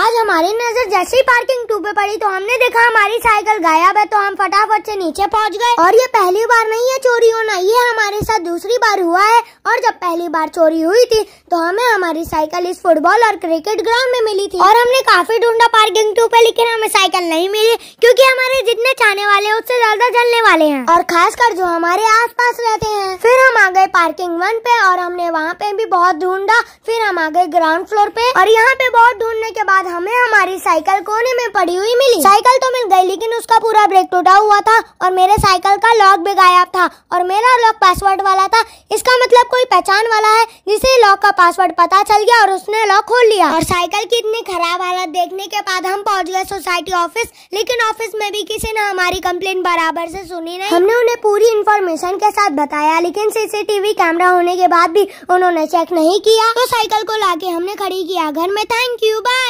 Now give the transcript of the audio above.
आज हमारी नज़र जैसे ही पार्किंग टू पे पड़ी तो हमने देखा हमारी साइकिल गायब है तो हम फटाफट से नीचे पहुँच गए। और ये पहली बार नहीं है चोरी होना, ये हमारे साथ दूसरी बार हुआ है। और जब पहली बार चोरी हुई थी तो हमें हमारी साइकिल इस फुटबॉल और क्रिकेट ग्राउंड में मिली थी। और हमने काफ़ी ढूंढा पार्किंग टू पे, लेकिन हमें साइकिल नहीं मिली, क्यूँकी हमारे जितने चाहने वाले उससे ज़्यादा जलने वाले हैं। और खासकर जो हमारे आस पास रहते हैं। फिर हम आ गए पार्किंग वन पे और हमने वहाँ पे भी बहुत ढूंढा। फिर हम आ गए ग्राउंड फ्लोर पे। और यहाँ पे बहुत ढूँढने के बाद हमें हमारी साइकिल कोने में पड़ी हुई मिली। साइकिल तो मिल गई, लेकिन उसका पूरा ब्रेक टूटा हुआ था और मेरे साइकिल का लॉक भी गायब था और मेरा लॉक पासवर्ड वाला था। इसका मतलब कोई पहचान वाला है, जिसे लॉक का पासवर्ड पता चल गया और उसने लॉक खोल लिया। और साइकिल की इतनी खराब हालत देखने के बाद हम पहुँच गए सोसाइटी ऑफ़िस, लेकिन ऑफ़िस में भी किसी ने हमारी कंप्लेन बराबर से सुनी नहीं। हमने उन्हें पूरी इन्फॉर्मेशन के साथ बताया, लेकिन सीसीटीवी कैमरा होने के बाद भी उन्होंने चेक नहीं किया। तो साइकिल को लाके हमने खड़ी किया। घर में थैंक यू, बाय।